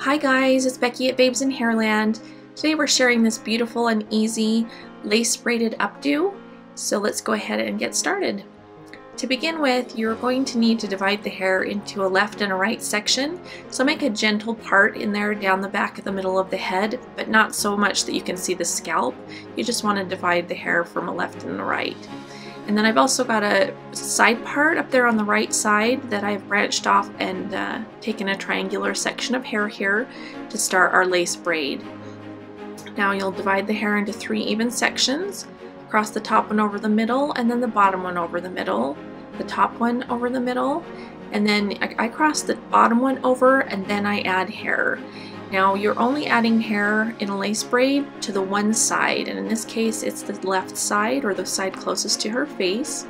Hi guys, it's Becky at Babes in Hairland. Today we're sharing this beautiful and easy lace braided updo. So let's go ahead and get started. To begin with, you're going to need to divide the hair into a left and a right section. So make a gentle part in there down the back of the middle of the head, but not so much that you can see the scalp. You just want to divide the hair from a left and a right. And then I've also got a side part up there on the right side that I've branched off and uh, taken a triangular section of hair here to start our lace braid. Now you'll divide the hair into three even sections, cross the top one over the middle and then the bottom one over the middle, the top one over the middle, and then I, I cross the bottom one over and then I add hair. Now you're only adding hair in a lace braid to the one side, and in this case it's the left side or the side closest to her face.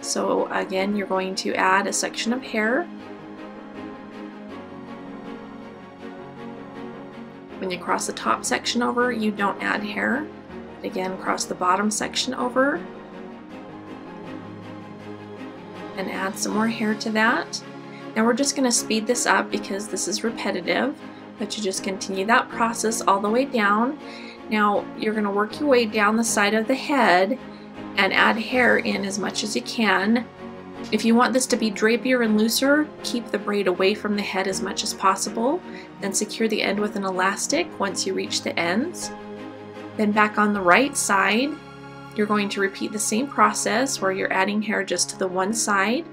So again, you're going to add a section of hair. When you cross the top section over, you don't add hair. Again, cross the bottom section over and add some more hair to that. Now we're just going to speed this up because this is repetitive but you just continue that process all the way down. Now you're going to work your way down the side of the head and add hair in as much as you can. If you want this to be drapier and looser, keep the braid away from the head as much as possible, then secure the end with an elastic once you reach the ends. Then back on the right side, you're going to repeat the same process where you're adding hair just to the one side.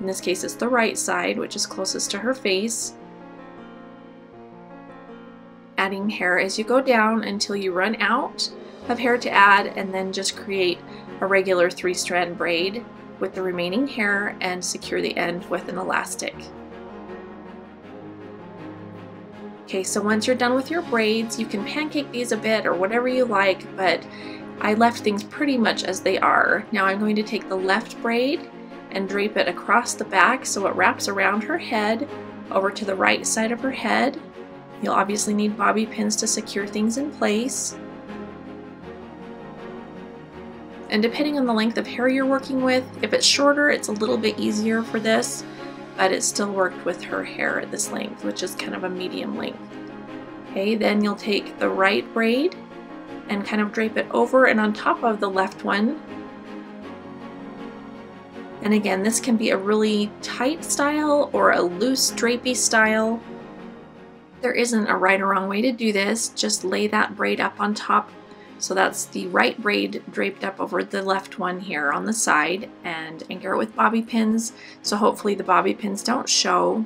In this case, it's the right side, which is closest to her face adding hair as you go down until you run out of hair to add and then just create a regular three strand braid with the remaining hair and secure the end with an elastic. Okay, so once you're done with your braids, you can pancake these a bit or whatever you like, but I left things pretty much as they are. Now I'm going to take the left braid and drape it across the back so it wraps around her head over to the right side of her head You'll obviously need bobby pins to secure things in place. And depending on the length of hair you're working with, if it's shorter, it's a little bit easier for this, but it still worked with her hair at this length, which is kind of a medium length. Okay, then you'll take the right braid and kind of drape it over and on top of the left one. And again, this can be a really tight style or a loose drapey style. There isn't a right or wrong way to do this. Just lay that braid up on top. So that's the right braid draped up over the left one here on the side and anchor it with bobby pins. So hopefully the bobby pins don't show.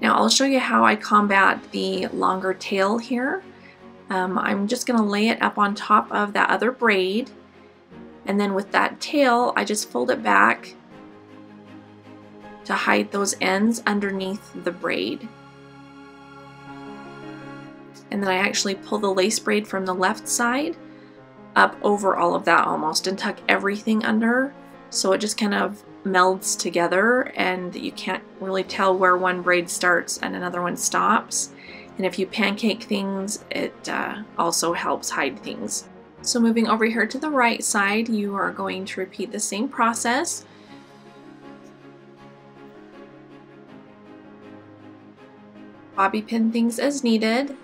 Now I'll show you how I combat the longer tail here. Um, I'm just going to lay it up on top of that other braid and then with that tail I just fold it back to hide those ends underneath the braid. And then I actually pull the lace braid from the left side up over all of that almost and tuck everything under so it just kind of melds together and you can't really tell where one braid starts and another one stops. And if you pancake things, it uh, also helps hide things. So moving over here to the right side, you are going to repeat the same process. Bobby pin things as needed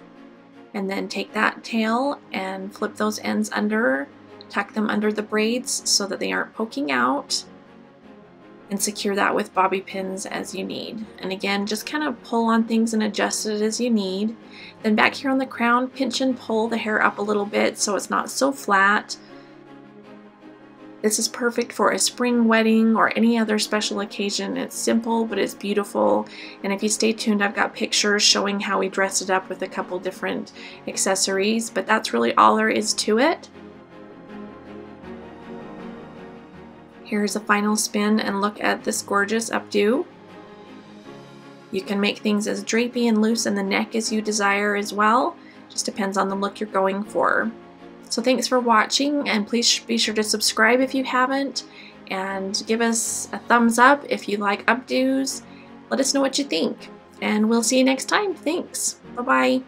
and then take that tail and flip those ends under, tuck them under the braids so that they aren't poking out and secure that with bobby pins as you need. And again, just kind of pull on things and adjust it as you need. Then back here on the crown, pinch and pull the hair up a little bit so it's not so flat. This is perfect for a spring wedding or any other special occasion. It's simple, but it's beautiful. And if you stay tuned, I've got pictures showing how we dressed it up with a couple different accessories, but that's really all there is to it. Here's a final spin and look at this gorgeous updo. You can make things as drapey and loose in the neck as you desire as well. Just depends on the look you're going for. So thanks for watching and please be sure to subscribe if you haven't and give us a thumbs up if you like updos. Let us know what you think and we'll see you next time. Thanks. Bye-bye.